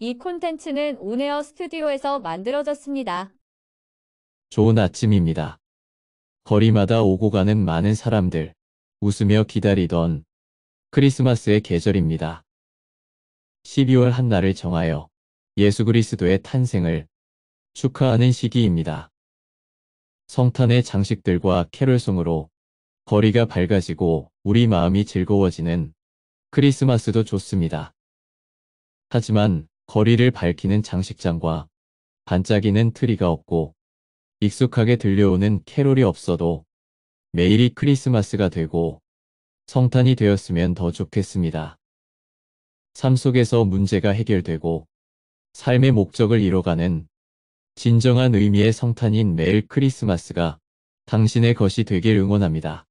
이 콘텐츠는 온에어 스튜디오에서 만들어졌습니다. 좋은 아침입니다. 거리마다 오고 가는 많은 사람들, 웃으며 기다리던 크리스마스의 계절입니다. 12월 한 날을 정하여 예수 그리스도의 탄생을 축하하는 시기입니다. 성탄의 장식들과 캐롤송으로 거리가 밝아지고 우리 마음이 즐거워지는 크리스마스도 좋습니다. 하지만 거리를 밝히는 장식장과 반짝이는 트리가 없고 익숙하게 들려오는 캐롤이 없어도 매일이 크리스마스가 되고 성탄이 되었으면 더 좋겠습니다. 삶 속에서 문제가 해결되고 삶의 목적을 이뤄가는 진정한 의미의 성탄인 매일 크리스마스가 당신의 것이 되길 응원합니다.